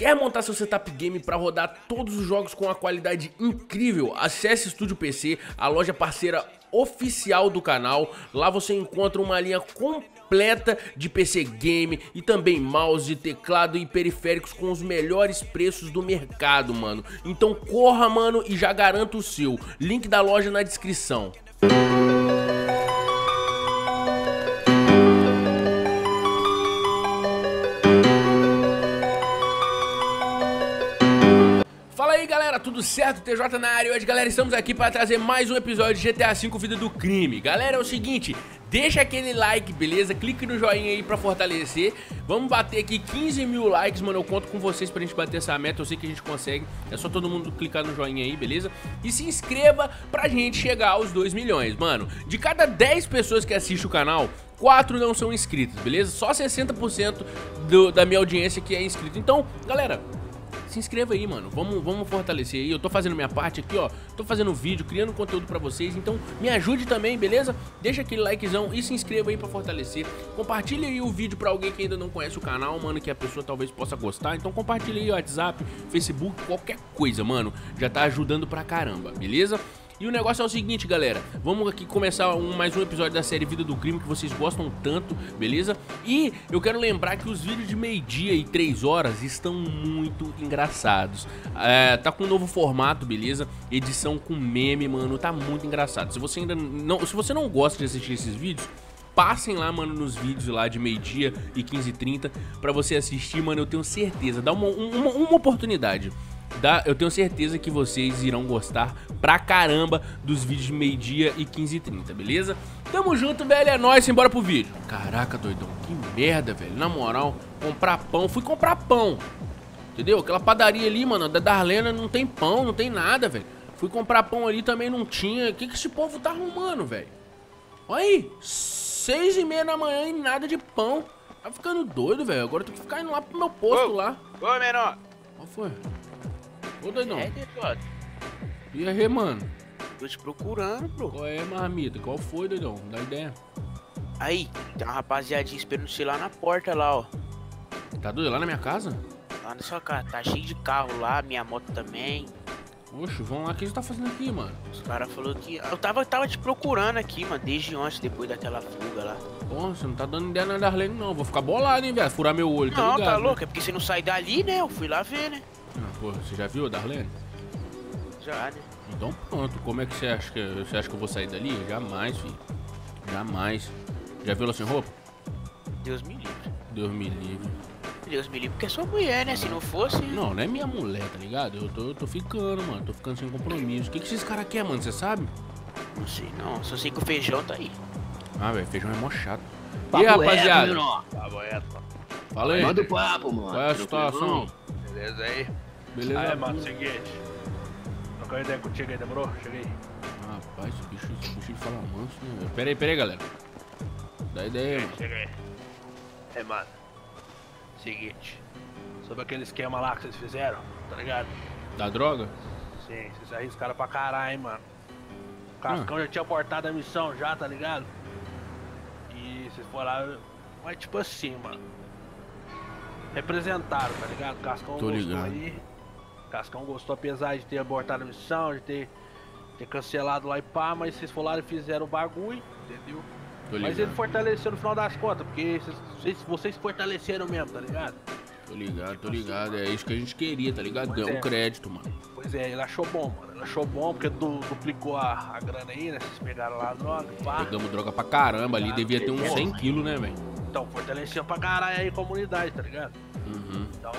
Quer montar seu setup game para rodar todos os jogos com uma qualidade incrível? Acesse Estúdio PC, a loja parceira oficial do canal. Lá você encontra uma linha completa de PC game e também mouse, teclado e periféricos com os melhores preços do mercado, mano. Então corra, mano, e já garanta o seu. Link da loja na descrição. galera, tudo certo? TJ na área hoje, galera, estamos aqui para trazer mais um episódio de GTA V Vida do Crime Galera, é o seguinte, deixa aquele like, beleza? Clique no joinha aí pra fortalecer Vamos bater aqui 15 mil likes, mano, eu conto com vocês pra gente bater essa meta Eu sei que a gente consegue, é só todo mundo clicar no joinha aí, beleza? E se inscreva pra gente chegar aos 2 milhões, mano De cada 10 pessoas que assistem o canal 4 não são inscritos, beleza? Só 60% do, da minha audiência que é inscrito Então, galera, se inscreva aí, mano. Vamos, vamos fortalecer aí. Eu tô fazendo minha parte aqui, ó. Tô fazendo vídeo, criando conteúdo pra vocês. Então, me ajude também, beleza? Deixa aquele likezão e se inscreva aí pra fortalecer. Compartilhe aí o vídeo pra alguém que ainda não conhece o canal, mano, que a pessoa talvez possa gostar. Então, compartilhe aí o WhatsApp, Facebook, qualquer coisa, mano. Já tá ajudando pra caramba, beleza? E o negócio é o seguinte, galera. Vamos aqui começar um, mais um episódio da série Vida do Crime que vocês gostam tanto, beleza? E eu quero lembrar que os vídeos de meio-dia e três horas estão muito engraçados. É, tá com um novo formato, beleza? Edição com meme, mano. Tá muito engraçado. Se você ainda não, se você não gosta de assistir esses vídeos, passem lá, mano, nos vídeos lá de meio-dia e 15h30 pra você assistir, mano, eu tenho certeza. Dá uma, uma, uma oportunidade. Dá, eu tenho certeza que vocês irão gostar pra caramba dos vídeos de meio-dia e 15 e 30, beleza? Tamo junto, velho, é nóis, embora pro vídeo. Caraca, doidão, que merda, velho. Na moral, comprar pão, fui comprar pão. Entendeu? Aquela padaria ali, mano, da Darlena não tem pão, não tem nada, velho. Fui comprar pão ali também não tinha. O que, que esse povo tá arrumando, velho? Olha aí, seis e meia da manhã e nada de pão. Tá ficando doido, velho. Agora eu tenho que ficar indo lá pro meu posto ô, lá. Ô, menor. Qual foi? Ô, doidão. É, Detroit. E aí, mano? Tô te procurando, bro. Qual é, marmita? Qual foi, doidão? Dá ideia. Aí, tem uma rapaziadinha esperando você lá na porta lá, ó. Tá doido? Lá na minha casa? Lá na sua casa. Tá cheio de carro lá, minha moto também. Oxe, vamos lá. O que você tá fazendo aqui, mano? Os caras falaram que... Eu tava, tava te procurando aqui, mano, desde ontem, depois daquela fuga lá. Pô, você não tá dando ideia na Darlene, não. Vou ficar bolado, hein, velho. Furar meu olho, tá não, ligado? tá né? louco? É porque você não sai dali, né? Eu fui lá ver, né? Ah, pô, você já viu a Darlene? Já, né? Então pronto, como é que você acha que você acha que eu vou sair dali? Jamais, filho. Jamais. Já viu ela sem roupa? Deus me livre. Deus me livre. Deus me livre, porque é sua mulher, né? Se não fosse. Não, não é minha mulher, tá ligado? Eu tô, eu tô ficando, mano. Tô ficando sem compromisso. O que, que esses caras querem, mano? Você sabe? Não sei, não. Só sei que o feijão tá aí. Ah, velho, feijão é mó chato. Papo e aí, rapaziada? Tá bom, é. Fala aí. Manda o papo, mano. Qual é a situação? Beleza aí? Beleza? Aí, mano, seguinte. Trocar uma ideia contigo aí, demorou? Cheguei. Rapaz, esse bicho, esse bicho de fala manso, né? Pera aí, pera aí, galera. Dá ideia, mano. Cheguei. É, mano. Seguinte. Sobre aquele esquema lá que vocês fizeram, tá ligado? Da droga? Sim, vocês arriscaram pra caralho, hein, mano. O Cascão já tinha abortado a missão já, tá ligado? E vocês foram lá. Mas tipo assim, mano. Representaram, tá ligado? O Cascão Tô ligado. aí. Cascão gostou apesar de ter abortado a missão, de ter, ter cancelado lá e pá, mas vocês foram lá e fizeram o bagulho, entendeu? Tô Mas ele fortaleceu no final das contas, porque vocês, vocês, fortaleceram mesmo, tá ligado? Tô ligado, tô ligado. É isso que a gente queria, tá ligado? Ganhar um é. crédito, mano. Pois é, ele achou bom, mano. Ele achou bom porque du duplicou a, a grana aí, né? Vocês pegaram lá a droga, pá. Pegamos droga pra caramba ali. Devia ter uns 100 quilos, né, velho? Então, fortaleceu pra caralho aí a comunidade, tá ligado? Uhum. Então,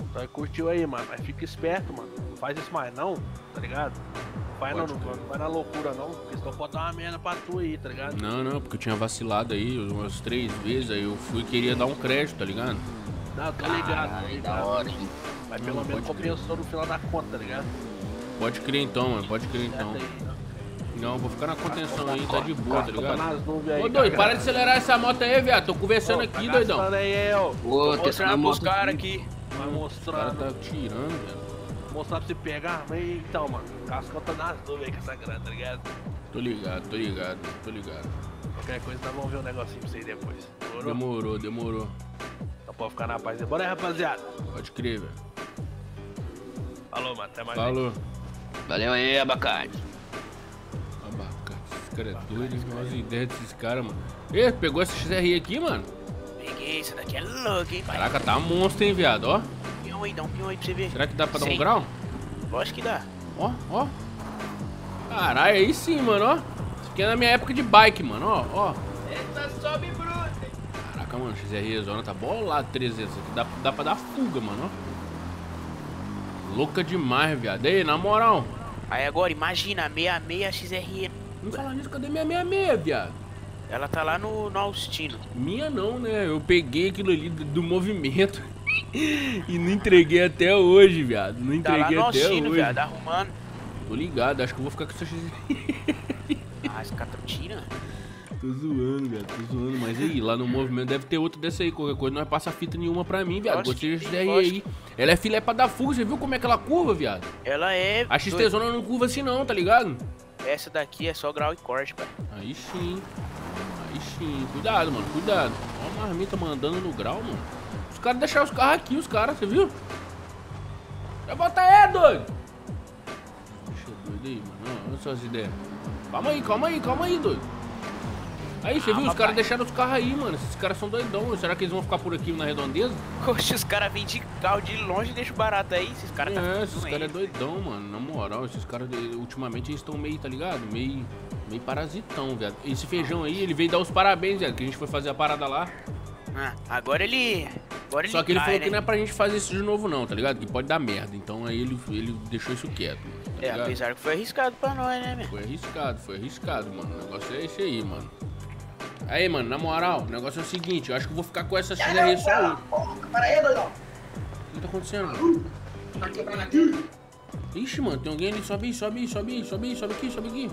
então curtiu aí, mano. Mas fica esperto, mano. Não faz isso mais não, tá ligado? Não vai, não, não, não vai na loucura não, porque senão pode dar uma merda pra tu aí, tá ligado? Não, não, porque eu tinha vacilado aí umas três vezes. Aí eu fui e queria dar um crédito, tá ligado? Não, tô ligado, Caralho, ligado. da hora, hein? Mas pelo Não, menos compensou no final da conta, tá ligado? Pode crer então, mano. Pode crer então. Aí, né? Não, vou ficar na contenção aí, tá de boa, tá ligado? nas nuvens aí, Ô, doido, para de acelerar essa moto aí, viado. Tô conversando Ô, tá aqui, doidão. aí, eu. Ô, Tô a mostrando pros caras aqui. Vai O cara tá tirando, velho. Mostrar pra você pegar, mas então, mano, o Cascão tá nas nuvens aí com essa grana, tá ligado? Tô ligado, tô ligado, tô ligado. Qualquer coisa, nós vamos ver um negocinho pra vocês depois. Demorou? Demorou, demorou. Então pode ficar na paz. Bora aí, rapaziada. Pode crer, velho. Falou, mano. Até mais. Falou. Valeu aí, abacate. Abacate, esse cara é doido, hein? Olha as ideias desses caras, mano. Ê, pegou essa XRI aqui, mano? Essa daqui é louca, hein, pai. Caraca, tá monstro, hein, viado, ó. Pião aí, dá um pião aí pra você ver. Será que dá pra dar um Sim. grau? Lógico que dá. Ó, ó. Caralho, aí sim, mano, ó. Isso aqui é na minha época de bike, mano, ó, ó. Essa sobe bruta. Caraca, mano, XRE zona tá bolado 300 aqui. Dá, dá pra dar fuga, mano, ó. Louca demais, viado. Ei, na moral. Aí agora, imagina, a 66 XRE. Não fala nisso, cadê minha 66, viado? Ela tá lá no, no Austino. Minha não, né? Eu peguei aquilo ali do, do movimento e não entreguei até hoje, viado. Não Tá lá entreguei no até Austino, hoje. viado, arrumando. Tô ligado, acho que eu vou ficar com essa XRE. Ah, esse cara tira. Tô zoando, viado, tô zoando. Mas aí, lá no movimento deve ter outra dessa aí. Qualquer coisa não vai passar fita nenhuma pra mim, viado. Gostei da que XRE tem, aí. Ela é filé pra dar fuga, você viu como é que ela curva, viado? Ela é. A XT Zona não curva assim não, tá ligado? Essa daqui é só grau e corte, pai. Aí sim. Aí sim. Cuidado, mano, cuidado. Ó a marmita mandando no grau, mano. Os caras deixaram os carros aqui, os caras, você viu? Já bota aí, doido! Deixa eu doido aí, mano. Olha suas ideias. Calma aí, calma aí, calma aí, doido. Aí, você viu? Os Calma, caras deixaram os carros aí, mano. Esses caras são doidão. Será que eles vão ficar por aqui na redondeza? Oxe, os caras vêm de carro de longe e deixam barato aí. Esses caras tá é, esses caras é doidão, mano. Na moral, esses caras de- ultimamente eles estão meio, tá ligado? Meio, meio parasitão, viado. Esse feijão aí, ele veio dar os parabéns, viado, que a gente foi fazer a parada lá. Ah, agora ele. Agora Só ele que ele cai, falou né? que não é pra gente fazer isso de novo, não, tá ligado? Que pode dar merda. Então aí ele, ele deixou isso quieto, mano, tá É, ligado? apesar que foi arriscado pra nós, né, meu? Foi arriscado, foi arriscado, mano. O negócio é esse aí, mano. Aí, mano, na moral, o negócio é o seguinte, eu acho que eu vou ficar com essa XR só hoje. Para aí, doidão. O que tá acontecendo, mano? Tá quebrando aqui? Ixi, mano, tem alguém ali, sobe aí, sobe aí, sobe aí, sobe aí, sobe aqui, sobe aqui.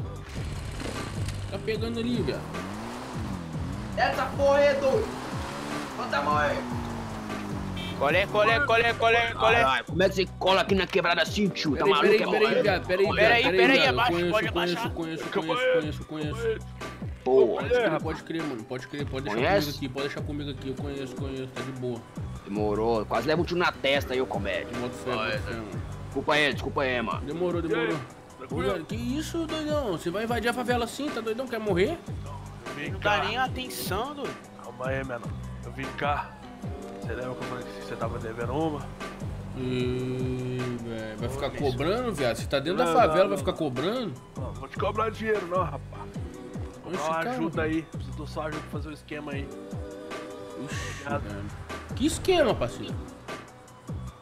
Tá pegando ali, viado. Essa porra aí, doido. Bota a mão aí. Colé, colé, colé, colé, colé. Como é que você cola aqui na quebrada assim, tio? Tá Peraí, maluco? peraí, peraí, viado, peraí, viado, Peraí, peraí, peraí, viado. abaixa, Conheço, pode conheço, abaixar. conheço, conheço, conheço, conheço. Porra, Pode crer, pode crer, mano, pode crer, pode deixar Conhece? comigo aqui, pode deixar comigo aqui, eu conheço, conheço, tá de boa. demorou. Quase leva um tiro na testa aí, ô comédia. Boto fé, boto fé, mano. Desculpa aí, desculpa aí, mano. Demorou, demorou. Ô, que isso, doidão? Você vai invadir a favela assim, tá doidão? Quer morrer? Vem Não dá nem atenção, doido. Calma aí, menor. Eu vim cá. Você lembra que eu falei que você tava devendo uma? Ih, velho, vai ficar cobrando, viado? Você tá dentro da Não, favela, não, vai não. ficar cobrando? Não, vou te cobrar dinheiro não, rapaz. Oxe, Dá cara. ajuda aí. Preciso só ajuda pra fazer o esquema aí. Velho. Que esquema, parceiro?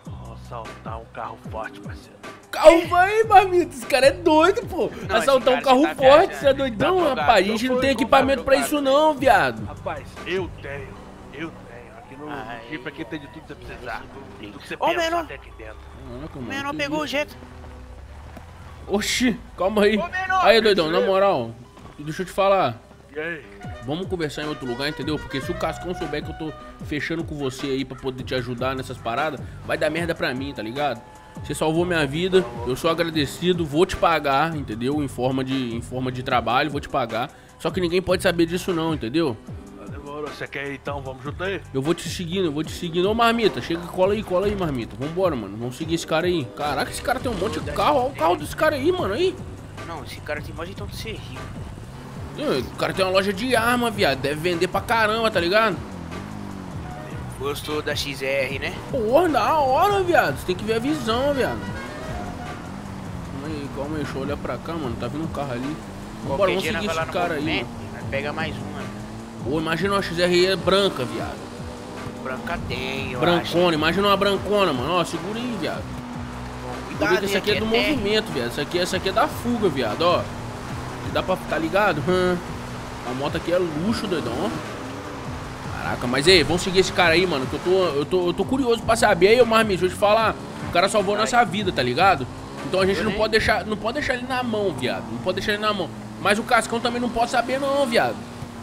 Vou assaltar um carro forte, parceiro. Calma aí, marmita. Esse cara é doido, pô. Não, Assaltar um carro tá forte, viajando. você é doidão, Tá rapaz. A gente Não tem equipamento pra isso, não, viado. Rapaz, eu tenho. Eu tenho. Aqui no Ai. Jeep aqui tem de tudo que você precisar. Tudo que você Ô, pensa menor. tem aqui dentro. Caraca, O mano. menor pegou o jeito. Oxi, calma aí. Ô, menor. Aí, doidão, na moral, deixa eu te falar. E aí? Vamos conversar em outro lugar, entendeu? Porque se o Cascão souber que eu tô fechando com você aí pra poder te ajudar nessas paradas, vai dar merda pra mim, tá ligado? Você salvou minha vida, eu sou agradecido, vou te pagar, entendeu? Em forma de, em forma de trabalho, vou te pagar. Só que ninguém pode saber disso não, entendeu? Demorou. Você quer ir então? Vamos junto aí? Eu vou te seguindo, eu vou te seguindo. Ô, Marmita, chega, cola aí, cola aí, Marmita. Vambora, mano. Vamos seguir esse cara aí. Caraca, esse cara tem um monte de carro. Olha o carro desse cara aí, mano. Aí. Não, esse cara tem mó jeitão de ser rico. O cara tem uma loja de arma, viado. Deve vender pra caramba, tá ligado? Gostou da XR, né? Porra, da hora, viado. Você tem que ver a visão, viado. Calma aí, calma aí. Deixa eu olhar pra cá, mano. Tá vindo um carro ali. Qualquer vamos seguir esse cara aí, mano. Pega mais uma. Pô, imagina uma XRE branca, viado. Branca tem, eu acho. Brancona, imagina uma brancona, mano. Ó, segura aí, viado. Cuidado, esse aqui é do movimento, viado. Esse aqui, esse aqui é da fuga, viado, ó. Dá pra ficar ligado? Hum. A moto aqui é luxo, doidão, ó. Caraca, mas aí, vamos seguir esse cara aí, mano. Que eu tô, eu tô, eu tô curioso pra saber. Aí, ô Marmite, deixa eu te falar. O cara salvou nossa vida, tá ligado? Então a gente não pode deixar, não pode deixar ele na mão, viado. Não pode deixar ele na mão. Mas o Cascão também não pode saber não, viado.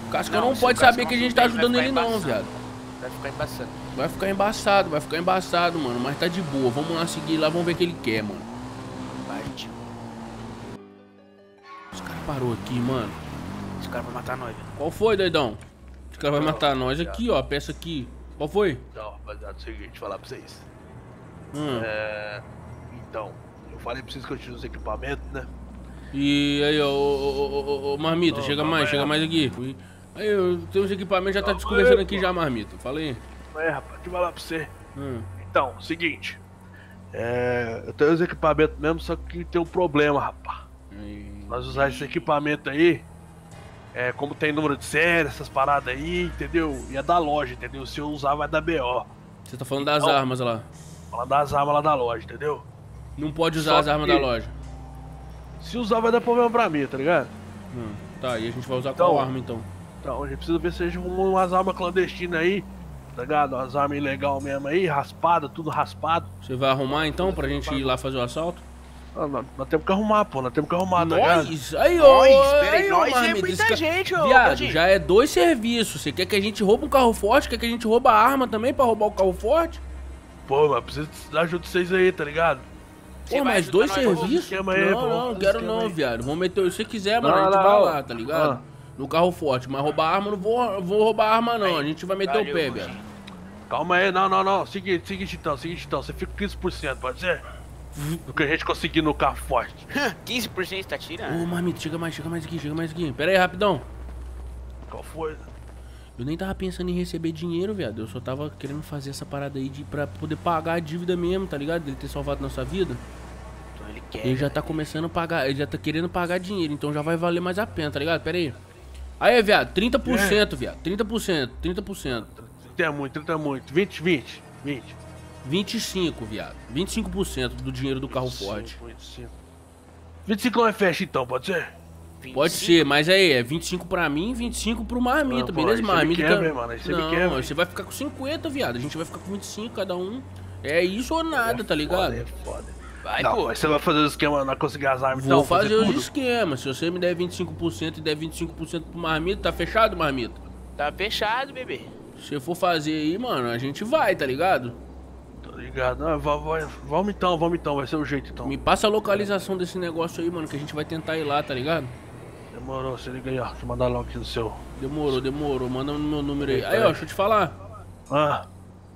O Cascão não, se pode saber que a gente tá ajudando ele não, embaçado. viado. Vai ficar embaçado. Vai ficar embaçado, vai ficar embaçado, mano. Mas tá de boa. Vamos lá seguir lá, vamos ver o que ele quer, mano. Parou aqui, mano. Esse cara vai matar nós, velho. Qual foi, doidão? Esse cara vai Não, matar nós aqui, ó. Peça aqui. Qual foi? Então, rapaziada, é o seguinte, falar pra vocês. Hum. É. Então, falei pra vocês que eu tinha os equipamentos, né? E aí, ó, ô, ô, ô, ô, Marmita, Ô, chega calma mais, aí, chega mais aqui. Aí, eu tenho os equipamentos, já tá Calma desconversando aqui pô. já, Marmita. Fala aí. É, rapaz, deixa eu falar pra você. Hum. Então, seguinte. É, eu tenho os equipamentos mesmo, só que tem um problema, rapaz. Nós usar esse equipamento aí, é, como tem número de série, essas paradas aí, entendeu? E é da loja, entendeu? Se eu usar, vai dar BO. Você tá falando das Não. armas lá. Fala das armas lá da loja, entendeu? Não pode usar Só as armas que- da loja. Se usar, vai dar problema pra mim, tá ligado? Hum. Tá, e a gente vai usar Então. qual arma então? Então, a gente precisa ver se a gente arruma umas armas clandestinas aí, tá ligado? Umas armas ilegais mesmo aí, raspada, tudo raspado. Você vai arrumar então pra gente ir lá fazer o assalto? Ah, nós, nós temos que arrumar, pô, nós temos que arrumar, tá ligado? Nós? Aí, ó. Nós, peraí, aí, ó, nós é Marmita, muita gente, ô, Viado, já é dois serviços. Você quer que a gente rouba um carro forte? Quer que a gente rouba a arma também pra roubar o carro forte? Pô, mas preciso da ajuda de vocês aí, tá ligado? Pô, mas dois nós, serviços? esquema aí, não, pô, não, quero não, aí. viado. Vamos meter o que você quiser, mano. Não, a gente não, vai não. lá, tá ligado? Ah. No carro forte. Mas roubar arma, não vou, vou roubar arma, não. A gente vai meter o Valeu, pé, Gordinho. viado. Calma aí, não, não, não. Seguinte, seguinte então, seguinte então. Você fica com 15%, pode ser? Do que a gente conseguir no carro forte. 15% tá tirando. Ô, Marmito, chega mais, chega mais aqui, chega mais aqui. Pera aí, rapidão. Qual foi? Eu nem tava pensando em receber dinheiro, viado. Eu só tava querendo fazer essa parada aí de, pra poder pagar a dívida mesmo, tá ligado? Dele ter salvado nossa vida. Então ele quer. Ele já tá começando a pagar, ele já tá querendo pagar dinheiro, então já vai valer mais a pena, tá ligado? Pera aí. Aí, viado, 30%, viado. 30%, 30%. 30 é muito, 30 é muito. 20, 20, 20. 25, viado. 25% do dinheiro do carro forte. 25. 25 não é festa então, pode ser? 25. Pode ser, mas aí é 25 pra mim, 25 pro Marmita, Não, pô, beleza? aí você me Marmita. quebra, mano, aí você me Não, quebra. você vai ficar com 50, viado. A gente vai ficar com 25 cada um. É isso ou nada, tá ligado? Foda, é foda. Vai, não, pô. mas você vai fazer o esquema na conseguir as armas Vou então? fazer os tudo? esquemas. Se você me der 25% e der 25% pro Marmita, tá fechado, Marmita? Tá fechado, bebê. Se for fazer aí, mano, a gente vai, tá ligado? Ligado. Não, va- va- vamos então, vamos então, vai ser o jeito então. Me passa a localização desse negócio aí, mano, que a gente vai tentar ir lá, tá ligado? Demorou, se liga aí, ó. Deixa eu mandar logo aqui no seu. Demorou, demorou. Manda no meu número aí. Aí, ó, aí. deixa eu te falar. Ah,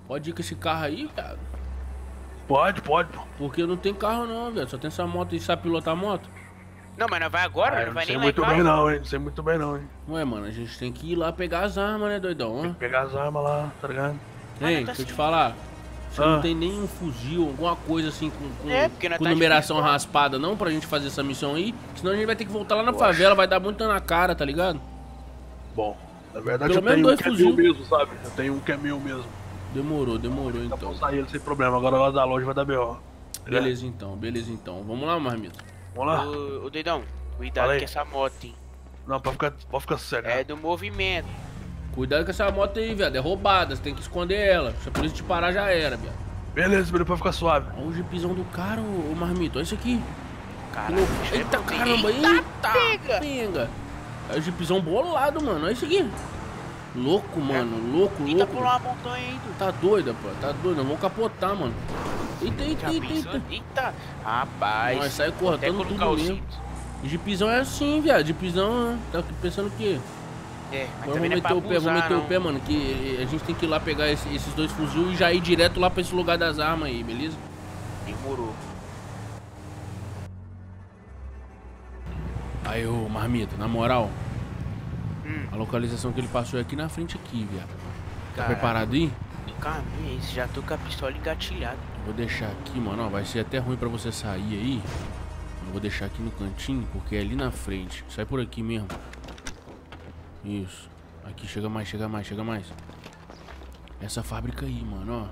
Pode ir com esse carro aí, cara. pode, pode, pô. Porque eu não tenho carro não, velho. Só tem essa moto e sabe pilotar a moto. Não, mas não vai agora, Ah, não não vai sei nem lá em muito casa. bem não, hein. Não sei muito bem não, hein. Ué, mano, a gente tem que ir lá pegar as armas, né, doidão? Hã? Pegar as armas lá, tá ligado? Ah, Ei, não deixa eu te falar. Você Ah. não tem nenhum fuzil, alguma coisa assim com, com, É, com tá numeração difícil, raspada, não, pra gente fazer essa missão aí? Senão a gente vai ter que voltar lá na favela, vai dar muito na cara, tá ligado? Bom, na verdade Pelo eu tenho um dois que é meu fuzil. mesmo, sabe? Eu tenho um que é meu mesmo. Demorou, demorou então. usar ele sem problema. Agora lá da loja vai dar B.O. Beleza então, beleza então. Vamos lá, Marmito. Vamos lá? Ô, ô, Dedão, cuidado com essa moto, hein. Não, pode ficar, pode ficar sossegado. É do movimento. Cuidado com essa moto aí, viado. É roubada, você tem que esconder ela. Se a polícia te parar, já era, viado. Beleza, beleza, pode ficar suave. Olha o jipzão do cara, ô, ô Marmito. Olha isso aqui. É Eita bom, caramba, eita, pega. pega. É o jipzão bolado, mano. Olha isso aqui. Louco, mano. Louco, Eita, louco. pulou uma montanha aí, Tá doida, pô. Tá doido. Nós vamos capotar, mano. Eita, eita, eita, eita. Eita, rapaz. Nós sai cortando tudo o mesmo. Jipzão é assim, viado. Jipzão, tá aqui pensando o quê? É, mas Vamos é meter pra o pé, vamos meter o pé, mano. Que a gente tem que ir lá pegar esse- esses dois fuzil e já ir direto lá pra esse lugar das armas aí, beleza? Demorou. Aí, ô Marmita, na moral, Hum. a localização que ele passou é aqui na frente aqui, viado. Tá Caralho. preparado aí? Caminho, esse já tô com a pistola engatilhada. Vou deixar aqui, mano, ó, vai ser até ruim pra você sair aí. Eu vou deixar aqui no cantinho, porque é ali na frente. Sai por aqui mesmo. Isso. Aqui, chega mais, chega mais, chega mais. Essa fábrica aí, mano,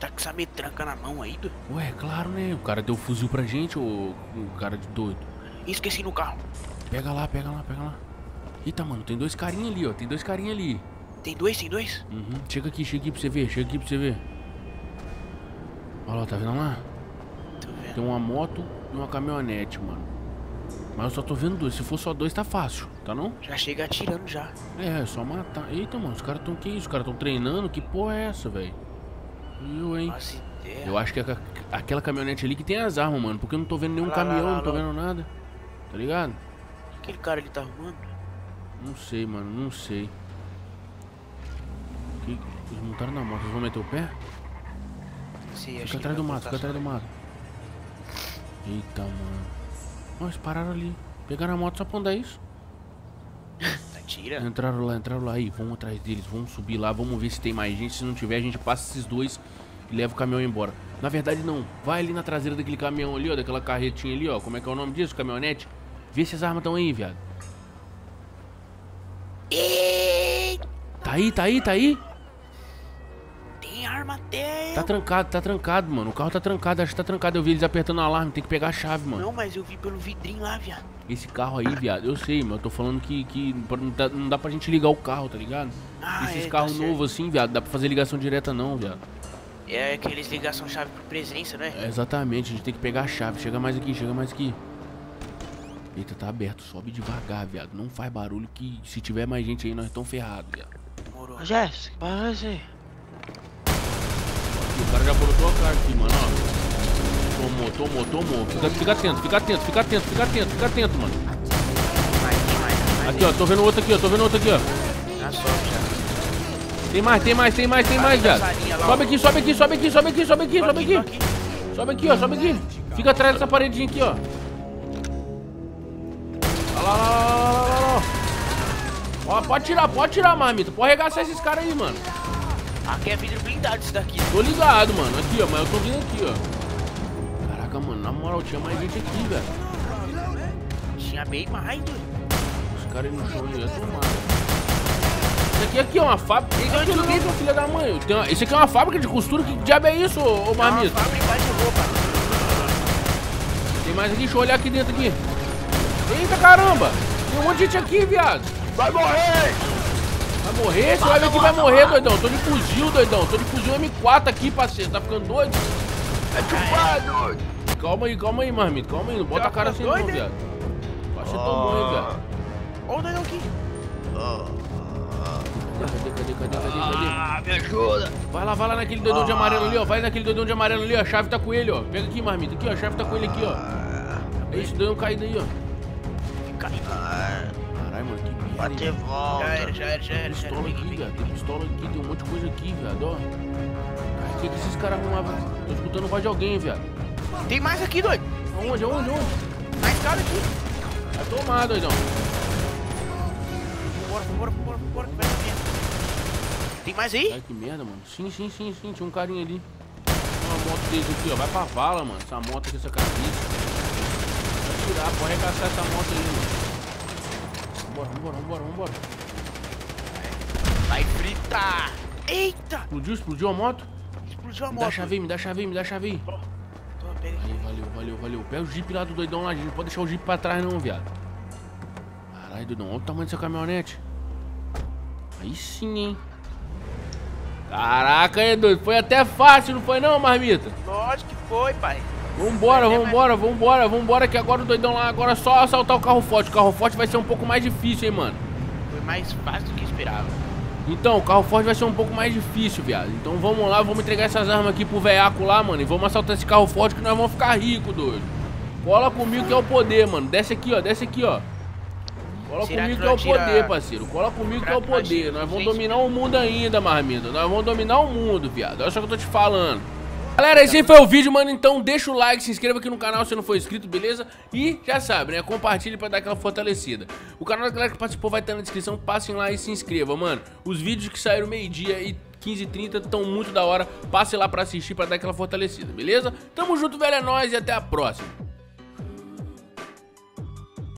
Tá com essa metranca na mão aí, do... ó. Ué, claro, né? O cara deu fuzil pra gente, ô o cara de doido. Esqueci no carro. Pega lá, pega lá, pega lá. Eita, mano, tem dois carinha ali, ó. Tem dois carinha ali. Tem dois, tem dois? Uhum. Chega aqui, chega aqui pra você ver, chega aqui pra você ver. Olha lá, tá vendo lá? Tô vendo. Tem uma moto e uma caminhonete, mano. Mas eu só tô vendo dois. Se for só dois, tá fácil, tá não? Já chega atirando já. É, é só matar. Eita, mano, os caras tão que isso? Os caras tão treinando? Que porra é essa, velho? Eu, hein? Nossa. Eu acho que é aquela caminhonete ali que tem as armas, mano. Porque eu não tô vendo nenhum Lá, lá, caminhão, lá, não tô lá. vendo nada. Tá ligado? O que aquele cara ali tá arrumando? Não sei, mano, não sei. Que... Eles montaram na moto, eles vão meter o pé? Acho Fica atrás do mato, fica atrás do mato. Eita, mano. Nós pararam ali. Pegaram a moto só pra andar isso. Tá tira. Entraram lá, entraram lá. Aí, vamos atrás deles, vamos subir lá, vamos ver se tem mais gente. Se não tiver, a gente passa esses dois e leva o caminhão embora. Na verdade, não. Vai ali na traseira daquele caminhão ali, ó, daquela carretinha ali, ó. Como é que é o nome disso? Caminhonete. Vê se as armas estão aí, viado. Tá aí, tá aí, tá aí. Tá trancado, tá trancado, mano. O carro tá trancado, acho que tá trancado. Eu vi eles apertando o alarme, tem que pegar a chave, mano. Não, mas eu vi pelo vidrinho lá, viado. Esse carro aí, viado, eu sei, mas eu tô falando que, que não, dá, não dá pra gente ligar o carro, tá ligado? Ah, Esses é, tá carros certo. novos assim, viado, dá pra fazer ligação direta não, viado. É aqueles ligação chave por presença, né? É, exatamente, a gente tem que pegar a chave. Chega mais aqui, chega mais aqui. Eita, tá aberto, sobe devagar, viado. Não faz barulho que se tiver mais gente aí, nós estamos ferrados, viado. Demorou. Jéssica, para você. Aqui, o cara já botou a cara aqui, mano, ó. Tomou, tomou, tomou. Fica, fica atento, fica atento, fica atento, fica atento, fica atento, mano. Aqui, ó, tô vendo outro aqui, ó, tô vendo outro aqui, ó. Já sobe, já. Tem mais, tem mais, tem mais, tem mais, viado. Sobe aqui, sobe aqui, sobe aqui, sobe aqui, sobe aqui, sobe aqui. Sobe aqui, ó, sobe aqui. Fica atrás dessa paredinha aqui, ó. Olha lá, lá, lá, lá, lá, lá. Ó, pode tirar, pode tirar, marmita. Pode arregaçar esses caras aí, mano. Aqui é vidro blindado isso daqui. Tô ligado, mano. Aqui, ó, mas eu tô vindo aqui, ó. Caraca, mano, na moral, tinha mais gente aqui, velho. Tinha bem mais, doido. Os caras no chão é tomada. Isso aqui, aqui é uma fábrica. Isso aqui não meu filho da mãe. Uma- Isso aqui é uma fábrica de costura. Que diabo é isso, ô, ô É uma fábrica de roupa. Tem mais aqui, deixa eu olhar aqui dentro aqui. Eita caramba! Tem um monte de gente aqui, viado. Vai morrer! Vai morrer? Você vai ver que vai morrer, doidão. Tô de fuzil, doidão. Tô de fuzil M4 aqui, parceiro. Tá ficando doido? É chupado! Calma aí, calma aí, marmito. Calma aí. Não bota a cara assim, não, doido, viado. Vai ser tão bom, hein, viado. Olha o doidão aqui. Cadê, cadê, cadê, cadê, cadê? Ah, me ajuda! Vai lá, vai lá naquele doidão de amarelo ali, ó. Vai naquele doidão de amarelo ali, ó. A chave tá com ele, ó. Pega aqui, marmita. Aqui, ó. A chave tá com ele aqui, ó. É isso, doidão caído aí, ó. Fica aí. Caralho, mano, que merda. Bate hein? volta. Já era, já era, já Tem era. já era. pistola aqui, viado. Tem pistola aqui, tem um monte de coisa aqui, viado, ó. Cara, o que, que esses caras arrumavam? Tô escutando voz de alguém, viado. Tem mais aqui, doido. Aonde, aonde, aonde? Mais cara aqui. Vai tomar, doidão. Bora, bora, bora, bora. que vai dar merda. Tem mais aí? Ai, que merda, mano. Sim, sim, sim, sim. Tinha um carinha ali. Tem uma moto deles aqui, ó. Vai pra vala, mano. Essa moto aqui, essa cabeça. Vai tirar, pode arregaçar essa moto aí, mano. Vambora, vambora, vambora, vambora. Vai fritar. Eita. Explodiu, explodiu a moto? Explodiu a Me dá moto. chave aí, me dá chave aí, me dá chave aí. Tô, valeu, valeu, valeu. Pega o jeep lá do doidão lá, a gente não pode deixar o jeep pra trás não, viado. Caralho, doidão, olha o tamanho dessa caminhonete. Aí sim, hein. Caraca, aí, doido. Foi até fácil, não foi não, marmita? Lógico que foi, pai. Vambora, vambora, vambora, vambora, que agora o doidão lá, agora é só assaltar o carro forte. O carro forte vai ser um pouco mais difícil, hein, mano. Foi mais fácil do que esperava. Então, o carro forte vai ser um pouco mais difícil, viado. Então vamos lá, vamos entregar essas armas aqui pro veiaco lá, mano. E vamos assaltar esse carro forte que nós vamos ficar ricos, doido. Cola comigo que é o poder, mano. Desce aqui, ó, desce aqui, ó. Cola comigo que é o tira- poder, parceiro. Cola comigo que é o poder. Nós vamos dominar o mundo ainda, marmita. Nós vamos dominar o mundo, viado. Olha só o que eu tô te falando. Galera, esse foi o vídeo, mano. Então deixa o like, se inscreva aqui no canal se não for inscrito, beleza? E já sabe, né? Compartilhe pra dar aquela fortalecida. O canal da galera que participou vai estar na descrição. Passem lá e se inscrevam, mano. Os vídeos que saíram meio-dia e 15 e 30 estão muito da hora. Passe lá pra assistir pra dar aquela fortalecida, beleza? Tamo junto, velho. É nóis e até a próxima.